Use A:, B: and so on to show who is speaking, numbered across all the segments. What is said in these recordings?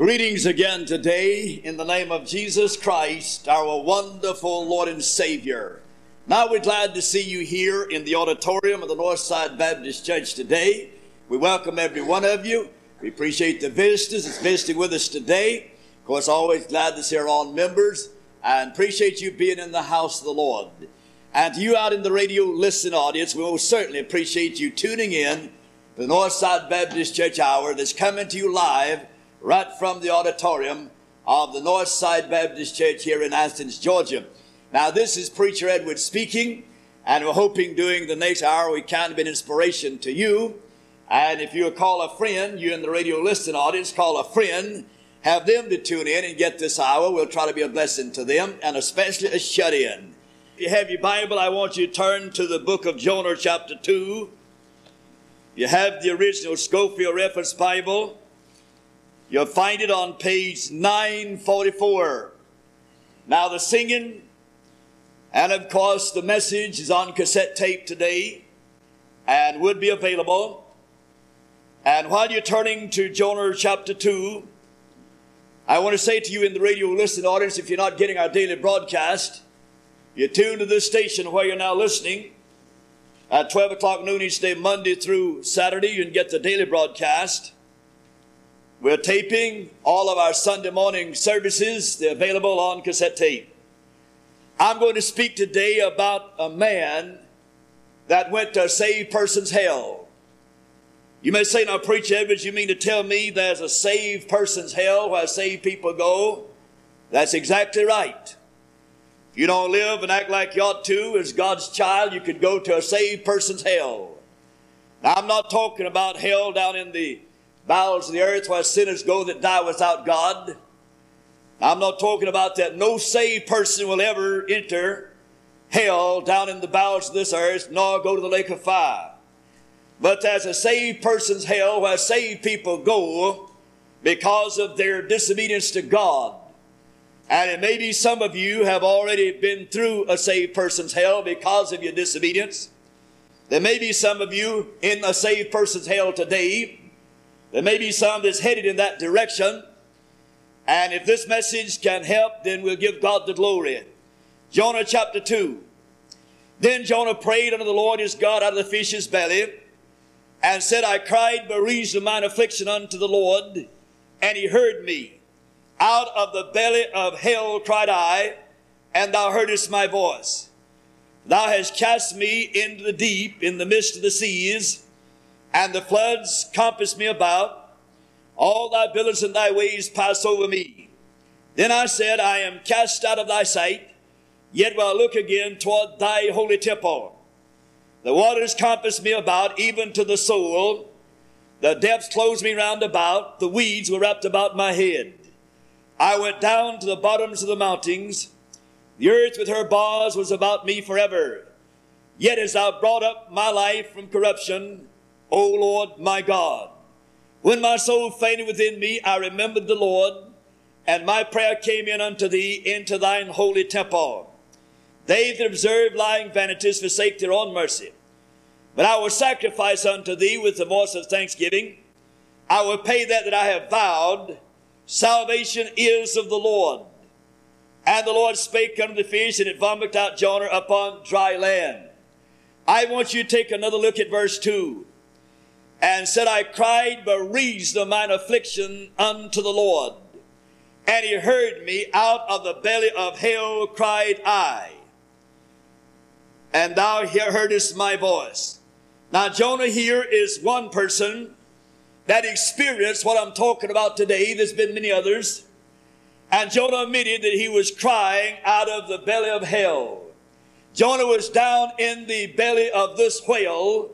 A: Greetings again today in the name of Jesus Christ, our wonderful Lord and Savior. Now we're glad to see you here in the auditorium of the Northside Baptist Church today. We welcome every one of you. We appreciate the visitors that's visiting with us today. Of course, always glad to see our own members and appreciate you being in the house of the Lord. And to you out in the radio listening audience, we most certainly appreciate you tuning in to the Northside Baptist Church Hour that's coming to you live right from the auditorium of the Northside Baptist Church here in Athens, Georgia. Now, this is Preacher Edward speaking, and we're hoping during the next hour we can be an inspiration to you. And if you call a friend, you in the radio listening audience, call a friend, have them to tune in and get this hour. We'll try to be a blessing to them, and especially a shut in. If you have your Bible, I want you to turn to the book of Jonah, chapter 2. You have the original Scofield Reference Bible. You'll find it on page 944. Now, the singing, and of course, the message is on cassette tape today and would be available. And while you're turning to Jonah chapter 2, I want to say to you in the radio listening audience, if you're not getting our daily broadcast, you tune to this station where you're now listening. At 12 o'clock noon each day, Monday through Saturday, you can get the daily broadcast. We're taping all of our Sunday morning services. They're available on cassette tape. I'm going to speak today about a man that went to a saved person's hell. You may say, now, Preacher Edwards, you mean to tell me there's a saved person's hell where saved people go? That's exactly right. If you don't live and act like you ought to as God's child, you could go to a saved person's hell. Now, I'm not talking about hell down in the bowels of the earth where sinners go that die without God. I'm not talking about that. No saved person will ever enter hell down in the bowels of this earth, nor go to the lake of fire. But there's a saved person's hell where saved people go because of their disobedience to God. And it may be some of you have already been through a saved person's hell because of your disobedience. There may be some of you in a saved person's hell today there may be some that's headed in that direction. And if this message can help, then we'll give God the glory. Jonah chapter 2. Then Jonah prayed unto the Lord his God out of the fish's belly, and said, I cried by reason of mine affliction unto the Lord, and he heard me. Out of the belly of hell cried I, and thou heardest my voice. Thou hast cast me into the deep, in the midst of the seas, and the floods compass me about. All thy billows and thy waves pass over me. Then I said, I am cast out of thy sight, yet will I look again toward thy holy temple. The waters compass me about, even to the soul. The depths closed me round about. The weeds were wrapped about my head. I went down to the bottoms of the mountains. The earth with her bars was about me forever. Yet as thou brought up my life from corruption, O Lord my God. When my soul fainted within me, I remembered the Lord, and my prayer came in unto thee into thine holy temple. They that observe lying vanities forsake their own mercy. But I will sacrifice unto thee with the voice of thanksgiving. I will pay that that I have vowed. Salvation is of the Lord. And the Lord spake unto the fish, and it vomited out Jonah upon dry land. I want you to take another look at verse 2 and said, I cried by reason of mine affliction unto the Lord. And he heard me out of the belly of hell cried I. And thou here heardest my voice. Now Jonah here is one person that experienced what I'm talking about today. There's been many others. And Jonah admitted that he was crying out of the belly of hell. Jonah was down in the belly of this whale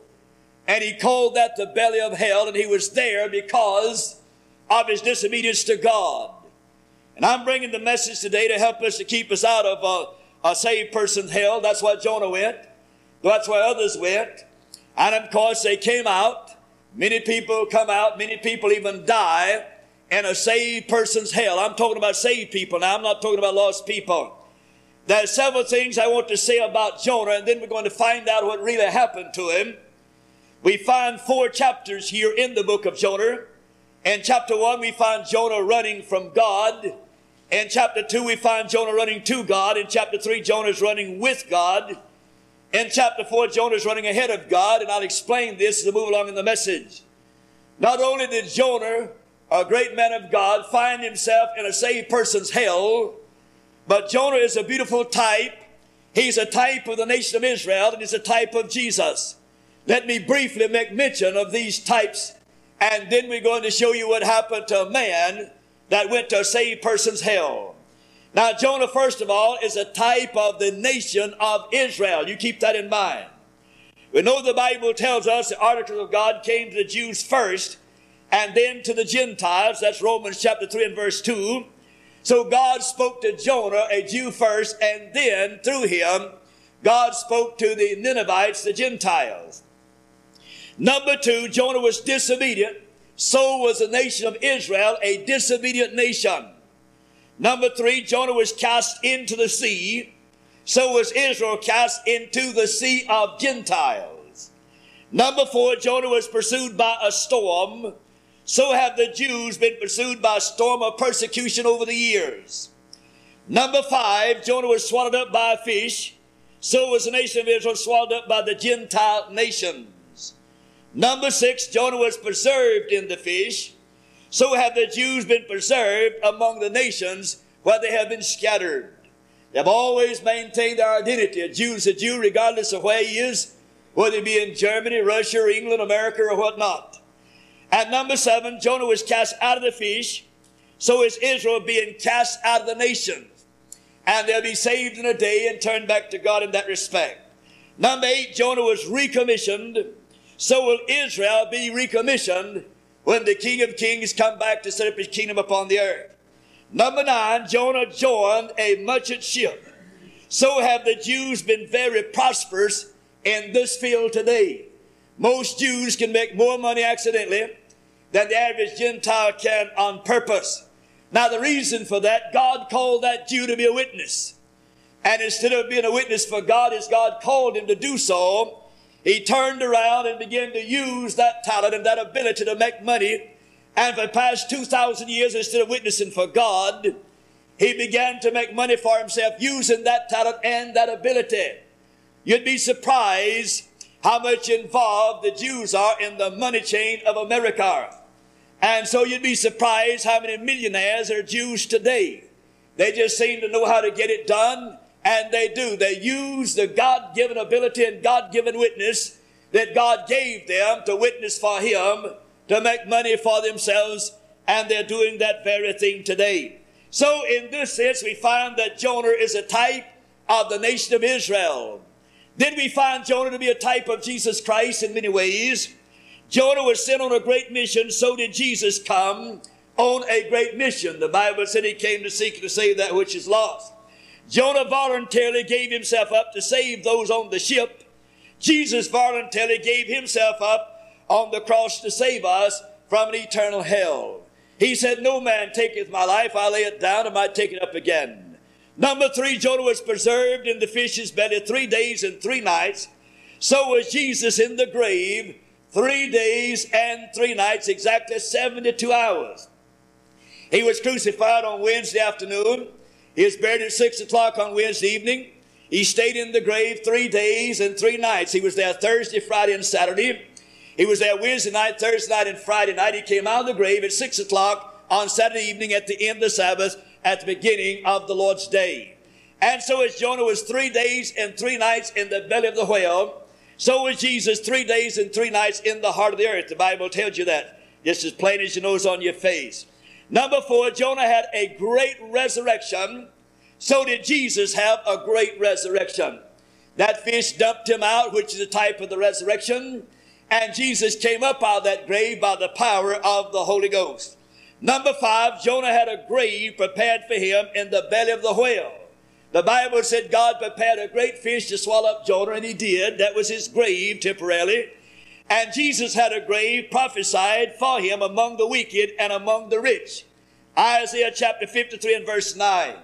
A: and he called that the belly of hell, and he was there because of his disobedience to God. And I'm bringing the message today to help us to keep us out of a, a saved person's hell. That's why Jonah went. That's why others went. And of course, they came out. Many people come out. Many people even die in a saved person's hell. I'm talking about saved people now. I'm not talking about lost people. There are several things I want to say about Jonah, and then we're going to find out what really happened to him. We find four chapters here in the book of Jonah, In chapter 1, we find Jonah running from God. In chapter 2, we find Jonah running to God. In chapter 3, Jonah is running with God. In chapter 4, Jonah is running ahead of God, and I'll explain this as I move along in the message. Not only did Jonah, a great man of God, find himself in a saved person's hell, but Jonah is a beautiful type. He's a type of the nation of Israel, and he's a type of Jesus. Let me briefly make mention of these types and then we're going to show you what happened to a man that went to a saved person's hell. Now, Jonah, first of all, is a type of the nation of Israel. You keep that in mind. We know the Bible tells us the article of God came to the Jews first and then to the Gentiles. That's Romans chapter 3 and verse 2. So God spoke to Jonah, a Jew first, and then through him, God spoke to the Ninevites, the Gentiles. Number two, Jonah was disobedient. So was the nation of Israel a disobedient nation. Number three, Jonah was cast into the sea. So was Israel cast into the sea of Gentiles. Number four, Jonah was pursued by a storm. So have the Jews been pursued by a storm of persecution over the years. Number five, Jonah was swallowed up by a fish. So was the nation of Israel swallowed up by the Gentile nation. Number six, Jonah was preserved in the fish. So have the Jews been preserved among the nations where they have been scattered. They have always maintained their identity. A Jew is a Jew regardless of where he is, whether he be in Germany, Russia, or England, America, or whatnot. At number seven, Jonah was cast out of the fish. So is Israel being cast out of the nations. And they'll be saved in a day and turn back to God in that respect. Number eight, Jonah was recommissioned so will Israel be recommissioned when the King of Kings come back to set up his kingdom upon the earth. Number nine, Jonah joined a merchant ship. So have the Jews been very prosperous in this field today. Most Jews can make more money accidentally than the average Gentile can on purpose. Now, the reason for that, God called that Jew to be a witness. And instead of being a witness for God, as God called him to do so, he turned around and began to use that talent and that ability to make money. And for the past 2,000 years, instead of witnessing for God, he began to make money for himself using that talent and that ability. You'd be surprised how much involved the Jews are in the money chain of America. And so you'd be surprised how many millionaires are Jews today. They just seem to know how to get it done and they do. They use the God given ability and God given witness that God gave them to witness for Him, to make money for themselves, and they're doing that very thing today. So, in this sense, we find that Jonah is a type of the nation of Israel. Then we find Jonah to be a type of Jesus Christ in many ways. Jonah was sent on a great mission, so did Jesus come on a great mission. The Bible said he came to seek and to save that which is lost. Jonah voluntarily gave himself up to save those on the ship. Jesus voluntarily gave himself up on the cross to save us from an eternal hell. He said, No man taketh my life, I lay it down, and might take it up again. Number three, Jonah was preserved in the fish's belly three days and three nights. So was Jesus in the grave three days and three nights, exactly 72 hours. He was crucified on Wednesday afternoon. He was buried at 6 o'clock on Wednesday evening. He stayed in the grave three days and three nights. He was there Thursday, Friday, and Saturday. He was there Wednesday night, Thursday night, and Friday night. He came out of the grave at 6 o'clock on Saturday evening at the end of the Sabbath at the beginning of the Lord's day. And so as Jonah was three days and three nights in the belly of the whale, so was Jesus three days and three nights in the heart of the earth. The Bible tells you that just as plain as your nose on your face. Number four, Jonah had a great resurrection. So did Jesus have a great resurrection. That fish dumped him out, which is a type of the resurrection. And Jesus came up out of that grave by the power of the Holy Ghost. Number five, Jonah had a grave prepared for him in the belly of the whale. The Bible said God prepared a great fish to swallow up Jonah, and he did. That was his grave temporarily. And Jesus had a grave prophesied for him among the wicked and among the rich. Isaiah chapter 53 and verse 9.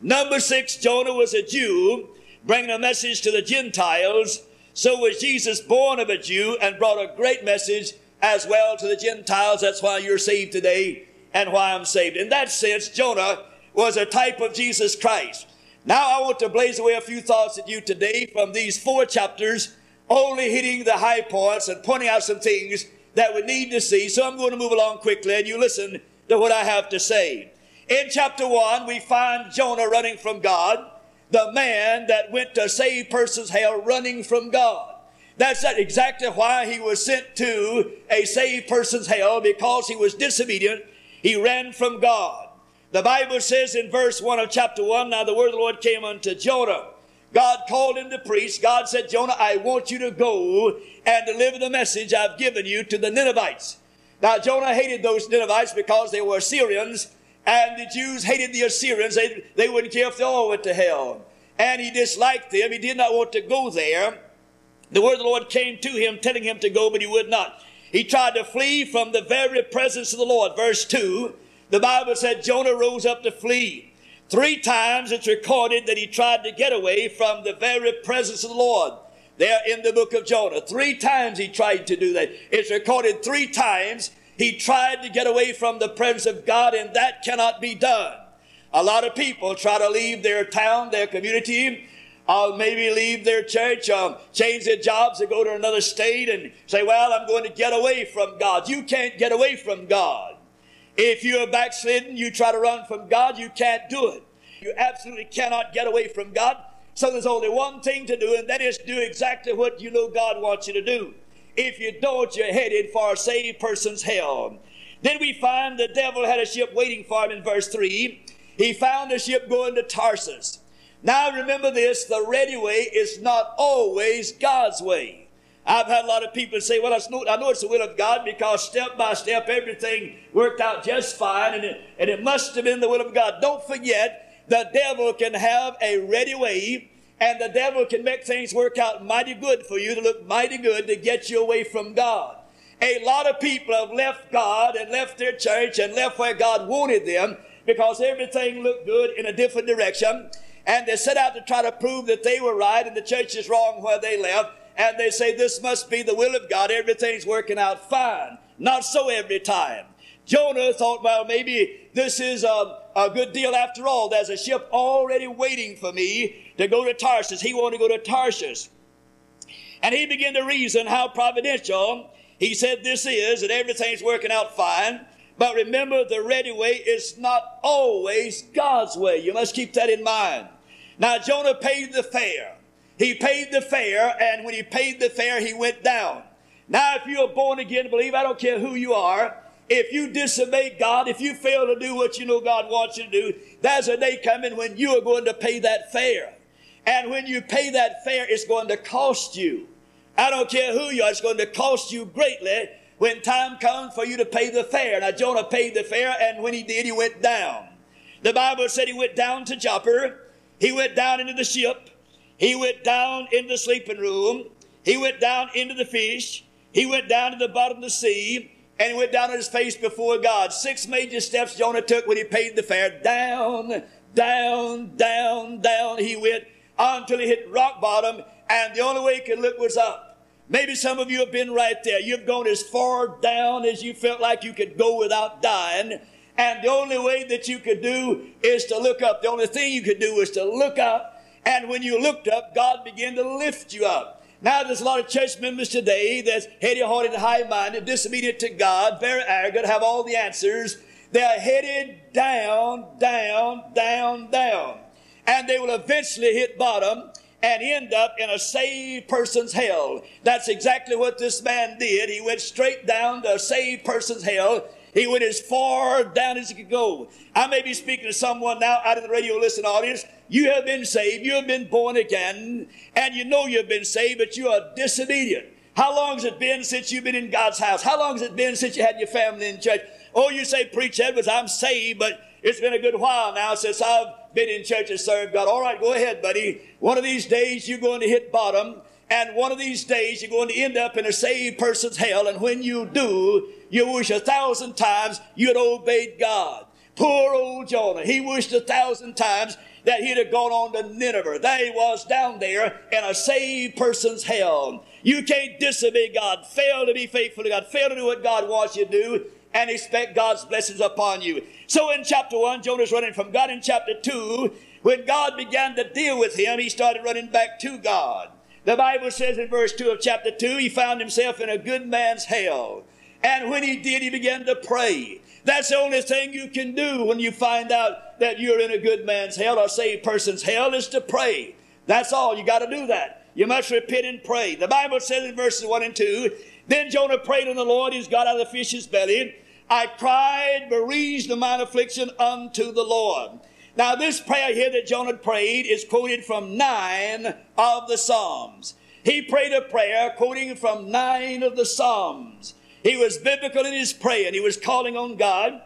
A: Number six, Jonah was a Jew bringing a message to the Gentiles. So was Jesus born of a Jew and brought a great message as well to the Gentiles. That's why you're saved today and why I'm saved. In that sense, Jonah was a type of Jesus Christ. Now I want to blaze away a few thoughts at you today from these four chapters, only hitting the high points and pointing out some things that we need to see. So I'm going to move along quickly and you listen to what I have to say. In chapter 1, we find Jonah running from God, the man that went to save persons hell running from God. That's exactly why he was sent to a saved person's hell because he was disobedient. He ran from God. The Bible says in verse 1 of chapter 1, Now the word of the Lord came unto Jonah. God called him to preach. God said, Jonah, I want you to go and deliver the message I've given you to the Ninevites. Now, Jonah hated those Ninevites because they were Assyrians, and the Jews hated the Assyrians. They, they wouldn't care if they all went to hell. And he disliked them. He did not want to go there. The word of the Lord came to him, telling him to go, but he would not. He tried to flee from the very presence of the Lord. Verse 2, the Bible said Jonah rose up to flee. Three times it's recorded that he tried to get away from the very presence of the Lord. There in the book of Jonah. Three times he tried to do that. It's recorded three times he tried to get away from the presence of God, and that cannot be done. A lot of people try to leave their town, their community, uh, maybe leave their church, um, change their jobs, and go to another state and say, Well, I'm going to get away from God. You can't get away from God. If you're backslidden, you try to run from God, you can't do it. You absolutely cannot get away from God. So there's only one thing to do, and that is do exactly what you know God wants you to do. If you don't, you're headed for a saved person's hell. Then we find the devil had a ship waiting for him in verse 3. He found a ship going to Tarsus. Now remember this, the ready way is not always God's way. I've had a lot of people say, well, I know it's the will of God because step by step everything worked out just fine and it, and it must have been the will of God. Don't forget, the devil can have a ready way and the devil can make things work out mighty good for you to look mighty good to get you away from God. A lot of people have left God and left their church and left where God wanted them because everything looked good in a different direction and they set out to try to prove that they were right and the church is wrong where they left. And they say this must be the will of God. Everything's working out fine. Not so every time. Jonah thought, well, maybe this is a, a good deal after all. There's a ship already waiting for me to go to Tarsus. He wanted to go to Tarsus. And he began to reason how providential he said this is, and everything's working out fine. But remember, the ready way is not always God's way. You must keep that in mind. Now, Jonah paid the fare. He paid the fare, and when he paid the fare, he went down. Now, if you're born again believe, I don't care who you are, if you disobey God, if you fail to do what you know God wants you to do, there's a day coming when you are going to pay that fare. And when you pay that fare, it's going to cost you. I don't care who you are, it's going to cost you greatly when time comes for you to pay the fare. Now, Jonah paid the fare, and when he did, he went down. The Bible said he went down to Joppa. He went down into the ship. He went down into the sleeping room. He went down into the fish. He went down to the bottom of the sea. And he went down on his face before God. Six major steps Jonah took when he paid the fare. Down, down, down, down he went until he hit rock bottom. And the only way he could look was up. Maybe some of you have been right there. You've gone as far down as you felt like you could go without dying. And the only way that you could do is to look up. The only thing you could do is to look up. And when you looked up, God began to lift you up. Now, there's a lot of church members today that's heady-hearted high-minded, disobedient to God, very arrogant, have all the answers. They're headed down, down, down, down. And they will eventually hit bottom and end up in a saved person's hell. That's exactly what this man did. He went straight down to a saved person's hell. He went as far down as he could go. I may be speaking to someone now out of the radio listen audience. You have been saved. You have been born again. And you know you've been saved, but you are disobedient. How long has it been since you've been in God's house? How long has it been since you had your family in church? Oh, you say, Preach Edwards, I'm saved, but it's been a good while now since I've been in church and served God. All right, go ahead, buddy. One of these days you're going to hit bottom, and one of these days you're going to end up in a saved person's hell. And when you do, you wish a thousand times you'd obeyed God. Poor old Jonah. He wished a thousand times that he'd have gone on to Nineveh. He was down there in a saved person's hell. You can't disobey God, fail to be faithful to God, fail to do what God wants you to do, and expect God's blessings upon you. So in chapter 1, Jonah's running from God. In chapter 2, when God began to deal with him, he started running back to God. The Bible says in verse 2 of chapter 2, he found himself in a good man's hell. And when he did, he began to pray. That's the only thing you can do when you find out that you're in a good man's hell or saved person's hell is to pray. That's all. You got to do that. You must repent and pray. The Bible says in verses 1 and 2, Then Jonah prayed unto the Lord, he's got out of the fish's belly. I cried, bereaved of mine affliction unto the Lord. Now, this prayer here that Jonah prayed is quoted from nine of the Psalms. He prayed a prayer quoting from nine of the Psalms. He was biblical in his prayer, and he was calling on God.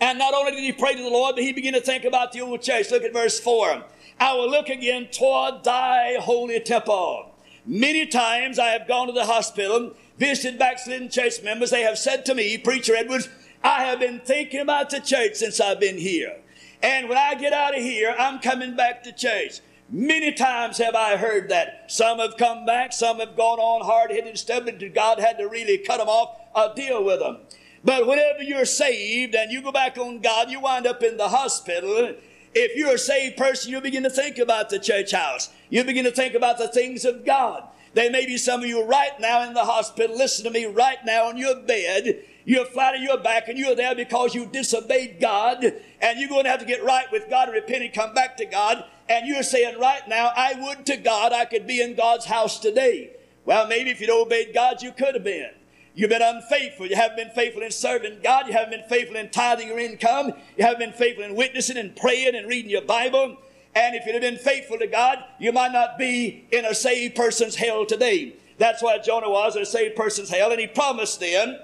A: And not only did he pray to the Lord, but he began to think about the old church. Look at verse 4. I will look again toward thy holy temple. Many times I have gone to the hospital, visited backslidden church members. They have said to me, Preacher Edwards, I have been thinking about the church since I've been here. And when I get out of here, I'm coming back to church. Many times have I heard that. Some have come back, some have gone on hard headed, stubborn, to God had to really cut them off or deal with them. But whenever you're saved and you go back on God, you wind up in the hospital. If you're a saved person, you begin to think about the church house. You begin to think about the things of God. There may be some of you right now in the hospital. Listen to me right now on your bed. You're flat on your back and you're there because you disobeyed God and you're going to have to get right with God repent and come back to God. And you're saying right now, I would to God I could be in God's house today. Well, maybe if you'd obeyed God, you could have been. You've been unfaithful. You haven't been faithful in serving God. You haven't been faithful in tithing your income. You haven't been faithful in witnessing and praying and reading your Bible. And if you'd have been faithful to God, you might not be in a saved person's hell today. That's why Jonah was in a saved person's hell. And he promised then,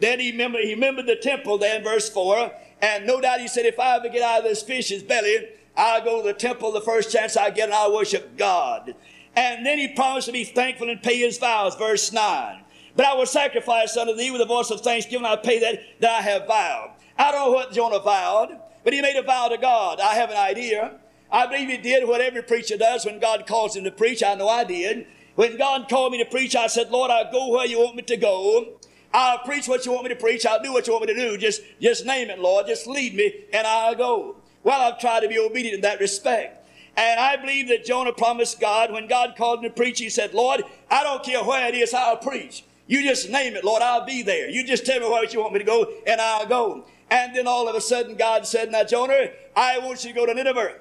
A: then he remembered, he remembered the temple then, verse 4. And no doubt he said, if I ever get out of this fish's belly, I'll go to the temple the first chance I get and I'll worship God. And then he promised to be thankful and pay his vows, verse 9. But I will sacrifice unto thee with a voice of thanksgiving. I'll pay that that I have vowed. I don't know what Jonah vowed, but he made a vow to God. I have an idea. I believe he did what every preacher does when God calls him to preach. I know I did. When God called me to preach, I said, Lord, I'll go where you want me to go. I'll preach what you want me to preach. I'll do what you want me to do. Just, just name it, Lord. Just lead me, and I'll go. Well, I've tried to be obedient in that respect. And I believe that Jonah promised God when God called him to preach, he said, Lord, I don't care where it is, I'll preach. You just name it, Lord, I'll be there. You just tell me where you want me to go, and I'll go. And then all of a sudden, God said, Now, Jonah, I want you to go to Nineveh.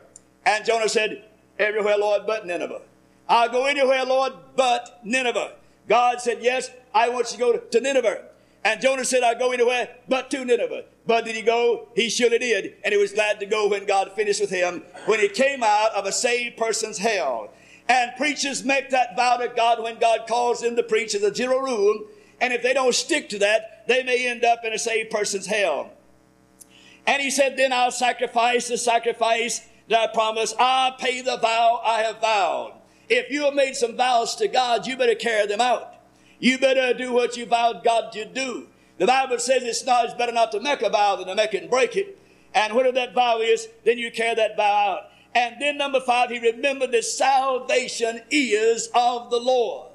A: And Jonah said, Everywhere, Lord, but Nineveh. I'll go anywhere, Lord, but Nineveh. God said, Yes, I want you to go to Nineveh. And Jonah said, I'll go anywhere but to Nineveh. But did he go? He surely did. And he was glad to go when God finished with him, when he came out of a saved person's hell. And preachers make that vow to God when God calls them to preach as a general rule. And if they don't stick to that, they may end up in a saved person's hell. And he said, Then I'll sacrifice the sacrifice that I promised. I'll pay the vow I have vowed. If you have made some vows to God, you better carry them out. You better do what you vowed God to do. The Bible says it's not it's better not to make a vow than to make it and break it. And whatever that vow is, then you carry that vow out. And then number five, he remembered that salvation is of the Lord.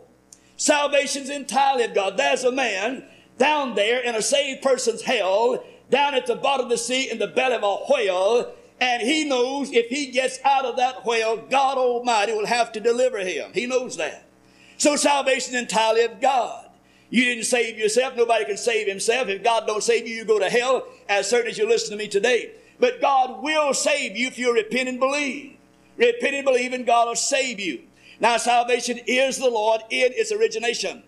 A: Salvation's entirely of God. There's a man down there in a saved person's hell, down at the bottom of the sea in the belly of a whale, and he knows if he gets out of that well, God Almighty will have to deliver him. He knows that. So salvation is entirely of God. You didn't save yourself. Nobody can save himself. If God don't save you, you go to hell, as certain as you listen to me today. But God will save you if you repent and believe. Repent and believe, and God will save you. Now, salvation is the Lord in its origination.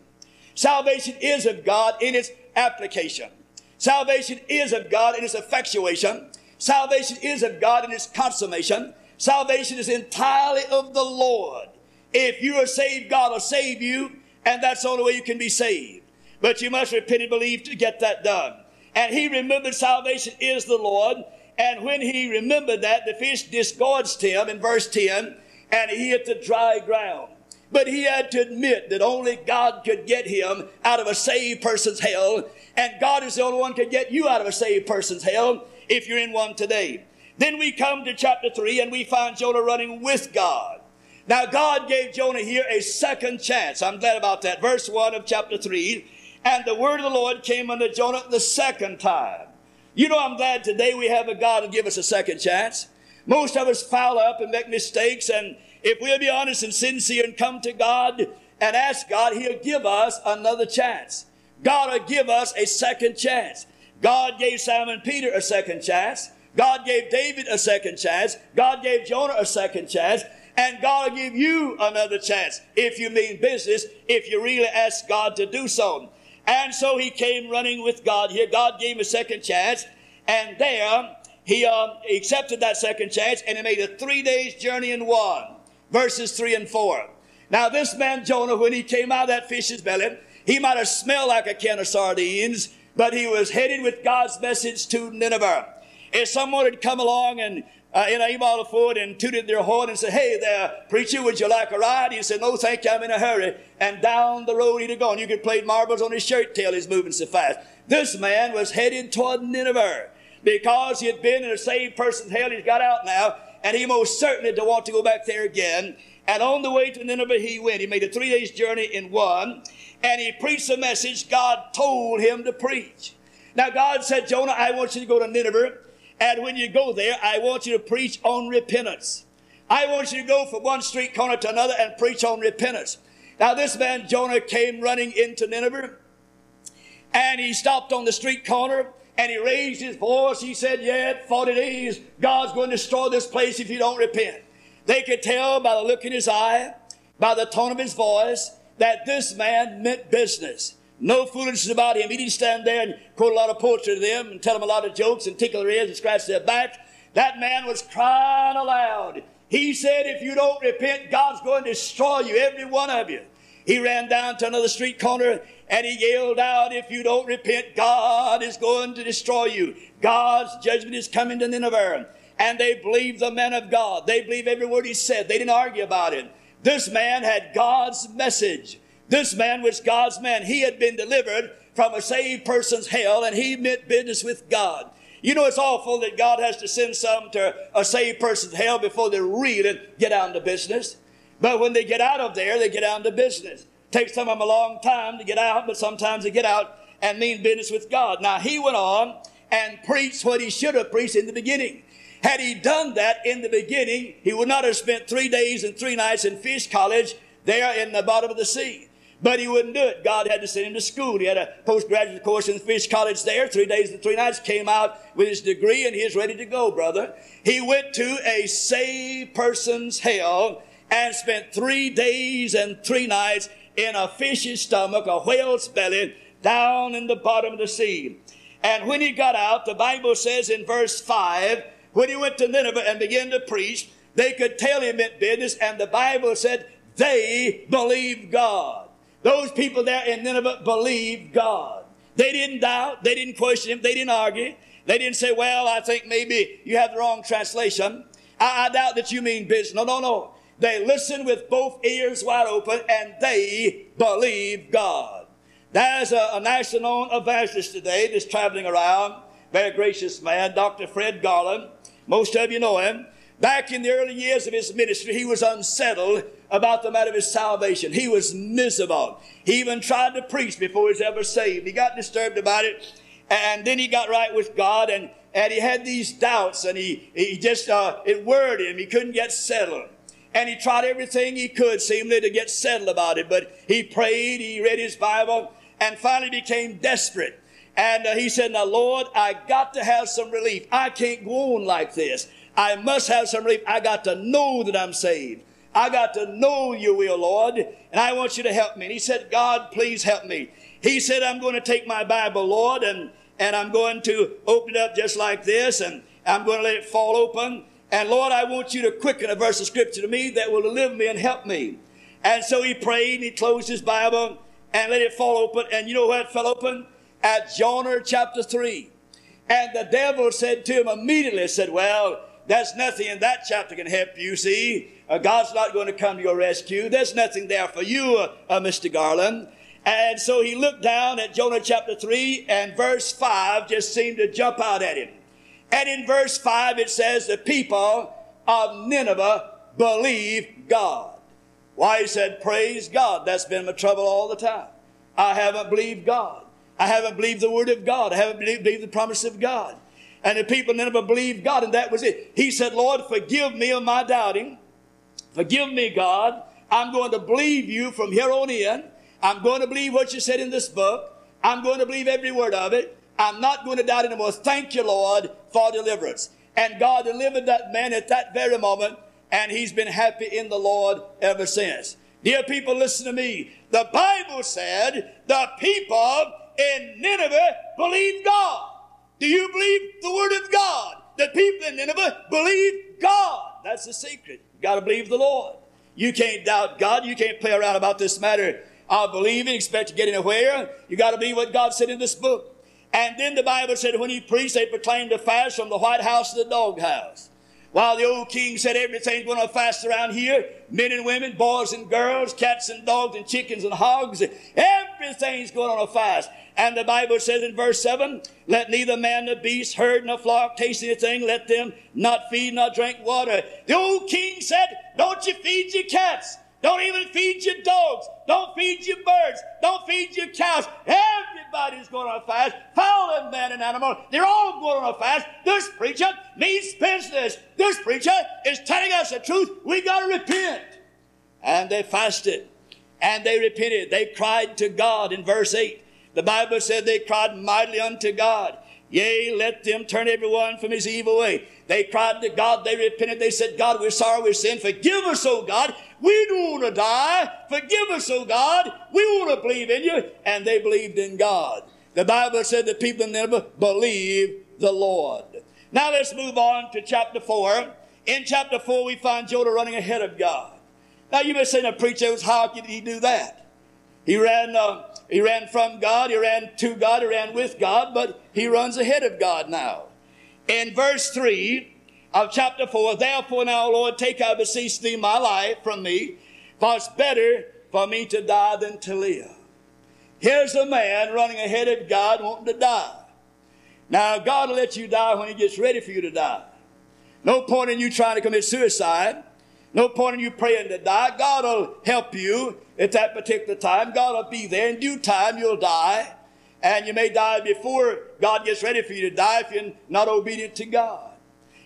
A: Salvation is of God in its application. Salvation is of God in its effectuation. Salvation is of God in its consummation. Salvation is entirely of the Lord. If you are saved, God will save you, and that's the only way you can be saved. But you must repent and believe to get that done. And he remembered salvation is the Lord, and when he remembered that, the fish disgorged him in verse 10, and he hit the dry ground. But he had to admit that only God could get him out of a saved person's hell, and God is the only one who can get you out of a saved person's hell if you're in one today. Then we come to chapter 3 and we find Jonah running with God. Now, God gave Jonah here a second chance. I'm glad about that. Verse 1 of chapter 3 And the word of the Lord came unto Jonah the second time. You know, I'm glad today we have a God to give us a second chance. Most of us foul up and make mistakes, and if we'll be honest and sincere and come to God and ask God, He'll give us another chance. God will give us a second chance. God gave Simon Peter a second chance. God gave David a second chance. God gave Jonah a second chance. And God will give you another chance if you mean business, if you really ask God to do so. And so he came running with God here. God gave him a second chance. And there he um, accepted that second chance and he made a three days journey in one. Verses three and four. Now this man Jonah, when he came out of that fish's belly, he might have smelled like a can of sardines, but he was headed with God's message to Nineveh. If someone had come along and uh, in a Model A Ford and tooted their horn and said, Hey there, preacher, would you like a ride? He said, No, thank you, I'm in a hurry. And down the road he'd have gone. You could play marbles on his shirt tail, he's moving so fast. This man was headed toward Nineveh because he had been in a saved person's hell. He's got out now, and he most certainly didn't want to go back there again. And on the way to Nineveh, he went. He made a three days journey in one, and he preached the message God told him to preach. Now, God said, Jonah, I want you to go to Nineveh and when you go there, I want you to preach on repentance. I want you to go from one street corner to another and preach on repentance. Now, this man Jonah came running into Nineveh and he stopped on the street corner and he raised his voice. He said, Yeah, 40 days, God's going to destroy this place if you don't repent. They could tell by the look in his eye, by the tone of his voice, that this man meant business. No foolishness about him. He didn't stand there and quote a lot of poetry to them and tell them a lot of jokes and tickle their ears and scratch their backs. That man was crying aloud. He said, if you don't repent, God's going to destroy you, every one of you. He ran down to another street corner and he yelled out, if you don't repent, God is going to destroy you. God's judgment is coming to Nineveh. And they believed the man of God. They believed every word he said. They didn't argue about it. This man had God's message. This man was God's man. He had been delivered from a saved person's hell and he meant business with God. You know, it's awful that God has to send some to a saved person's hell before they really get out into business. But when they get out of there, they get out into business. It takes some of them a long time to get out, but sometimes they get out and mean business with God. Now, he went on and preached what he should have preached in the beginning. Had he done that in the beginning, he would not have spent three days and three nights in Fish College there in the bottom of the sea. But he wouldn't do it. God had to send him to school. He had a postgraduate course in Fish College there, three days and three nights, came out with his degree, and he is ready to go, brother. He went to a saved person's hell and spent three days and three nights in a fish's stomach, a whale's belly, down in the bottom of the sea. And when he got out, the Bible says in verse 5, when he went to Nineveh and began to preach, they could tell he meant business, and the Bible said they believed God. Those people there in Nineveh believed God. They didn't doubt. They didn't question him. They didn't argue. They didn't say, well, I think maybe you have the wrong translation. I, I doubt that you mean business. No, no, no. They listened with both ears wide open and they believed God. There's a, a national evangelist today that's traveling around. Very gracious man, Dr. Fred Garland. Most of you know him. Back in the early years of his ministry, he was unsettled about the matter of his salvation. He was miserable. He even tried to preach before he was ever saved. He got disturbed about it, and then he got right with God, and, and he had these doubts, and he, he just, uh, it worried him. He couldn't get settled. And he tried everything he could, seemingly, to get settled about it. But he prayed, he read his Bible, and finally became desperate. And uh, he said, Now, Lord, I got to have some relief. I can't go on like this. I must have some relief. I got to know that I'm saved. I got to know your will, Lord, and I want you to help me. And he said, God, please help me. He said, I'm going to take my Bible, Lord, and, and I'm going to open it up just like this, and I'm going to let it fall open. And Lord, I want you to quicken a verse of scripture to me that will deliver me and help me. And so he prayed and he closed his Bible and let it fall open. And you know what fell open? At Jonah chapter 3. And the devil said to him immediately, said, Well, there's nothing in that chapter can help you, see. Uh, God's not going to come to your rescue. There's nothing there for you, uh, uh, Mr. Garland. And so he looked down at Jonah chapter 3, and verse 5 just seemed to jump out at him. And in verse 5 it says, the people of Nineveh believe God. Why he said, praise God. That's been my trouble all the time. I haven't believed God. I haven't believed the word of God. I haven't believed, the promise of God. And the people never believed God, and that was it. He said, Lord, forgive me of my doubting. Forgive me, God. I'm going to believe you from here on in. I'm going to believe what you said in this book. I'm going to believe every word of it. I'm not going to doubt anymore. Thank you, Lord, for deliverance. And God delivered that man at that very moment, and he's been happy in the Lord ever since. Dear people, listen to me. The Bible said the people in Nineveh believed God. Do you believe the Word of God? The people in Nineveh believed God. That's the secret. You got to believe the Lord. You can't doubt God. You can't play around about this matter of believing, expect to get anywhere. You got to believe what God said in this book. And then the Bible said when he preached, they proclaimed a fast from the White House to the doghouse. While the old king said everything's going to fast around here, men and women, boys and girls, cats and dogs and chickens and hogs, everything's going on a fast. And the Bible says in verse 7, let neither man nor beast, herd nor flock taste anything, let them not feed nor drink water. The old king said, don't you feed your cats. Don't even feed your dogs. Don't feed your birds. Don't feed your cows. Everybody's going on a fast. Fowl and man and animal, they're all going on a fast. This preacher means business. This preacher is telling us the truth. We got to repent. And they fasted and they repented. They cried to God in verse 8. The Bible said they cried mightily unto God. Yea, let them turn everyone from his evil way. They cried to God, they repented, they said, God, we're sorry we sinned. Forgive us, O God. We don't want to die. Forgive us, O God. We want to believe in you. And they believed in God. The Bible said the people never believed the Lord. Now let's move on to chapter 4. In chapter 4, we find Jonah running ahead of God. Now you may say, "The preacher, how could he do that? He ran, uh, he ran from God, he ran to God, he ran with God, but he runs ahead of God now in verse 3 of chapter 4, Therefore now, Lord, take, I beseech thee, my life from me, for it's better for me to die than to live. Here's a man running ahead of God wanting to die. Now, God will let you die when he gets ready for you to die. No point in you trying to commit suicide. No point in you praying to die. God will help you at that particular time. God will be there. In due time, you'll die. And you may die before God gets ready for you to die if you're not obedient to God.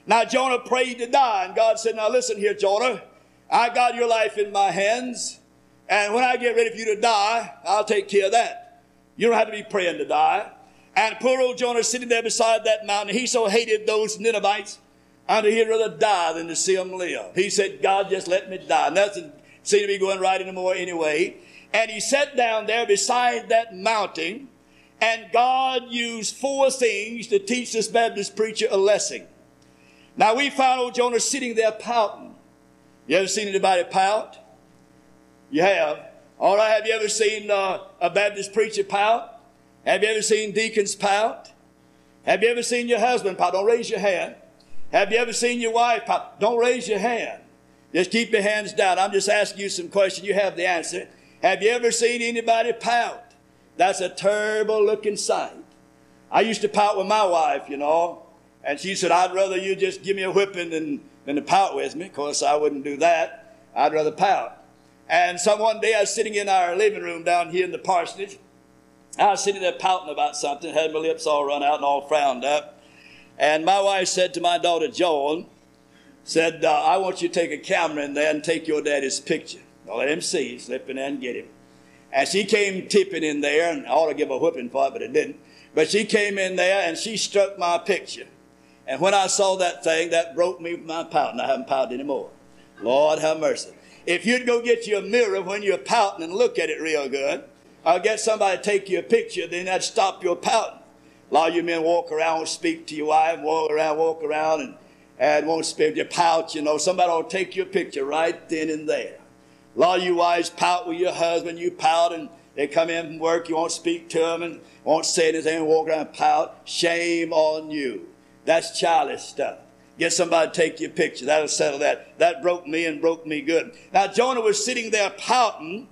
A: Now, Jonah prayed to die, and God said, Now listen here, Jonah. I got your life in my hands, and when I get ready for you to die, I'll take care of that. You don't have to be praying to die. And poor old Jonah sitting there beside that mountain, he so hated those Ninevites, he'd rather die than to see them live. He said, God, just let me die. Nothing seemed to be going right anymore anyway. And he sat down there beside that mountain, and God used four things to teach this Baptist preacher a lesson. Now we found old Jonah sitting there pouting. You ever seen anybody pout? You have. All right, have you ever seen uh, a Baptist preacher pout? Have you ever seen deacons pout? Have you ever seen your husband pout? Don't raise your hand. Have you ever seen your wife pout? Don't raise your hand. Just keep your hands down. I'm just asking you some questions. You have the answer. Have you ever seen anybody pout? That's a terrible looking sight. I used to pout with my wife, you know, and she said, I'd rather you just give me a whipping than, than to pout with me. Of course, I wouldn't do that. I'd rather pout. And some one day I was sitting in our living room down here in the parsonage. I was sitting there pouting about something, had my lips all run out and all frowned up. And my wife said to my daughter Joan, said, uh, I want you to take a camera in there and take your daddy's picture. I'll let him see. Slip in there and get him. And she came tipping in there, and I ought to give a whooping for it, but it didn't. But she came in there and she struck my picture. And when I saw that thing, that broke me from my pouting. I haven't pouted anymore. Lord have mercy. If you'd go get you a mirror when you're pouting and look at it real good, or get somebody to take you a picture, then that'd stop your pouting. A lot of you men walk around, won't speak to your wife, walk around, walk around, and, and won't speak. You pout, you know. Somebody will take your picture right then and there. A lot of you wives pout with your husband. You pout and they come in from work. You won't speak to them and won't say anything. Walk around and pout. Shame on you. That's childish stuff. Get somebody to take your picture. That'll settle that. That broke me and broke me good. Now Jonah was sitting there pouting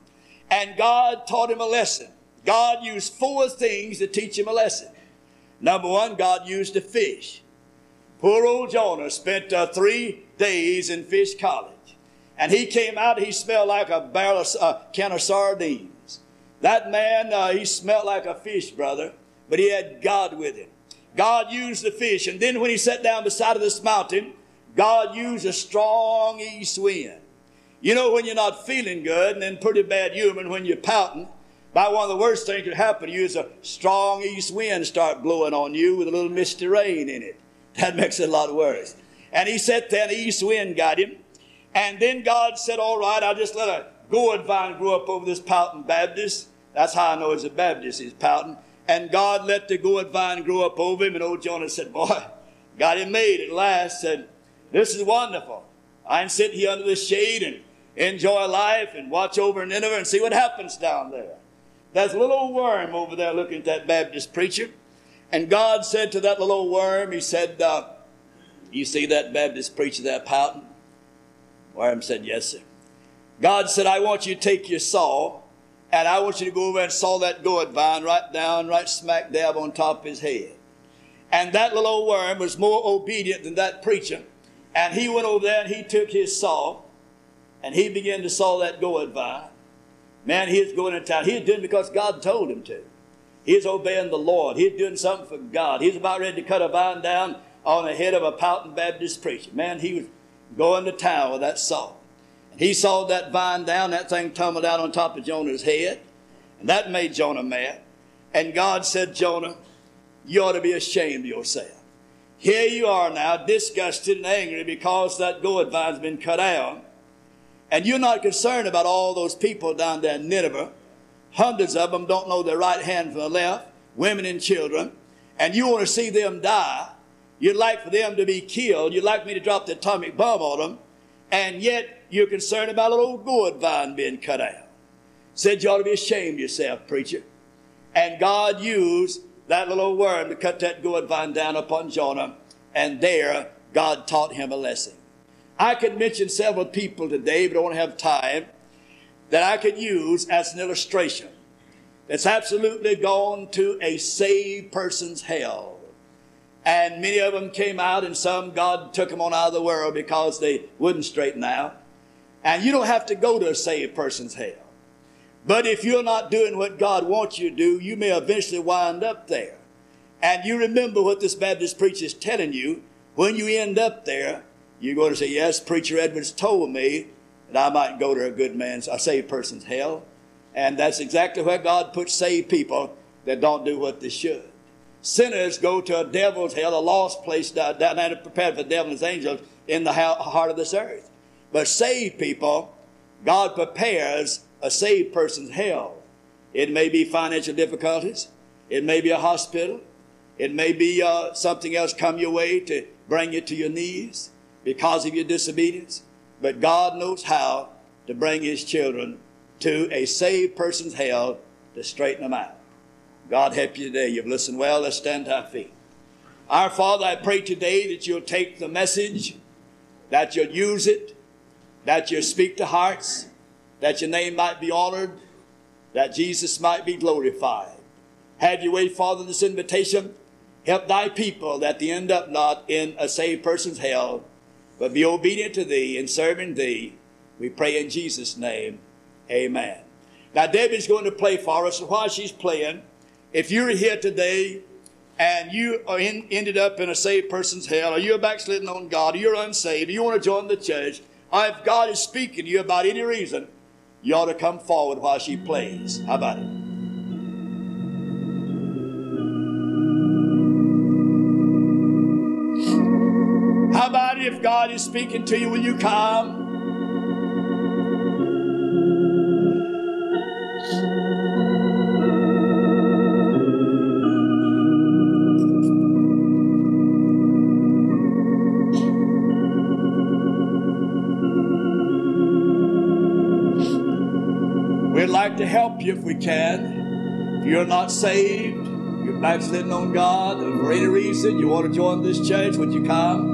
A: and God taught him a lesson. God used four things to teach him a lesson. Number one, God used a fish. Poor old Jonah spent uh, three days in fish college. And he came out, he smelled like a barrel of, uh, can of sardines. That man, uh, he smelled like a fish, brother, but he had God with him. God used the fish. And then when he sat down beside of this mountain, God used a strong east wind. You know, when you're not feeling good and then pretty bad human when you're pouting, about one of the worst things that could happen to you is a strong east wind start blowing on you with a little misty rain in it. That makes it a lot worse. And he there and the east wind got him. And then God said, all right, I'll just let a gourd vine grow up over this pouting Baptist. That's how I know it's a Baptist, he's pouting. And God let the gourd vine grow up over him. And old Jonah said, boy, got him made at last. Said, this is wonderful. I can sit here under the shade and enjoy life and watch over Nineveh and see what happens down there. There's a little worm over there looking at that Baptist preacher. And God said to that little worm, He said, uh, You see that Baptist preacher there pouting? Worm said, Yes, sir. God said, I want you to take your saw and I want you to go over and saw that gourd vine right down, right smack dab on top of his head. And that little old worm was more obedient than that preacher. And he went over there and he took his saw and he began to saw that gourd vine. Man, he was going to town. He was doing it because God told him to. He was obeying the Lord. He was doing something for God. He was about ready to cut a vine down on the head of a pouting Baptist preacher. Man, he was going to town with that saw. He sawed that vine down, that thing tumbled out on top of Jonah's head. And that made Jonah mad. And God said, Jonah, you ought to be ashamed of yourself. Here you are now, disgusted and angry because that gourd vine's been cut out. And you're not concerned about all those people down there in Nineveh. Hundreds of them don't know their right hand from the left, women and children. And you want to see them die. You'd like for them to be killed. You'd like me to drop the atomic bomb on them. And yet you're concerned about a little gourd vine being cut out. Said you ought to be ashamed of yourself, preacher. And God used that little worm to cut that gourd vine down upon Jonah. And there, God taught him a lesson. I could mention several people today, but I don't have time, that I could use as an illustration that's absolutely gone to a saved person's hell. And many of them came out, and some God took them on out of the world because they wouldn't straighten out. And you don't have to go to a saved person's hell. But if you're not doing what God wants you to do, you may eventually wind up there. And you remember what this Baptist preacher is telling you. When you end up there, you're going to say, Yes, Preacher Edwards told me that I might go to a good man's, a saved person's hell. And that's exactly where God puts saved people that don't do what they should. Sinners go to a devil's hell, a lost place down there prepared for the devil and his angels in the heart of this earth. But saved people, God prepares a saved person's hell. It may be financial difficulties. It may be a hospital. It may be uh, something else come your way to bring you to your knees because of your disobedience. But God knows how to bring His children to a saved person's hell to straighten them out. God help you today. You've listened well. Let's stand to our feet. Our Father, I pray today that you'll take the message, that you'll use it, that you'll speak to hearts, that your name might be honored, that Jesus might be glorified. Have your way, Father, this invitation. Help thy people that they end up not in a saved person's hell, but be obedient to thee and serving thee. We pray in Jesus' name. Amen. Now, Debbie's going to play for us, and while she's playing, if you're here today and you are in, ended up in a saved person's hell, or you're backsliding on God, or you're unsaved, or you want to join the church, if God is speaking to you about any reason, you ought to come forward while she plays. How about it? Is speaking to you, will you come? We'd like to help you if we can. If you're not saved, you're backsliding on God, and for any reason you want to join this church, would you come?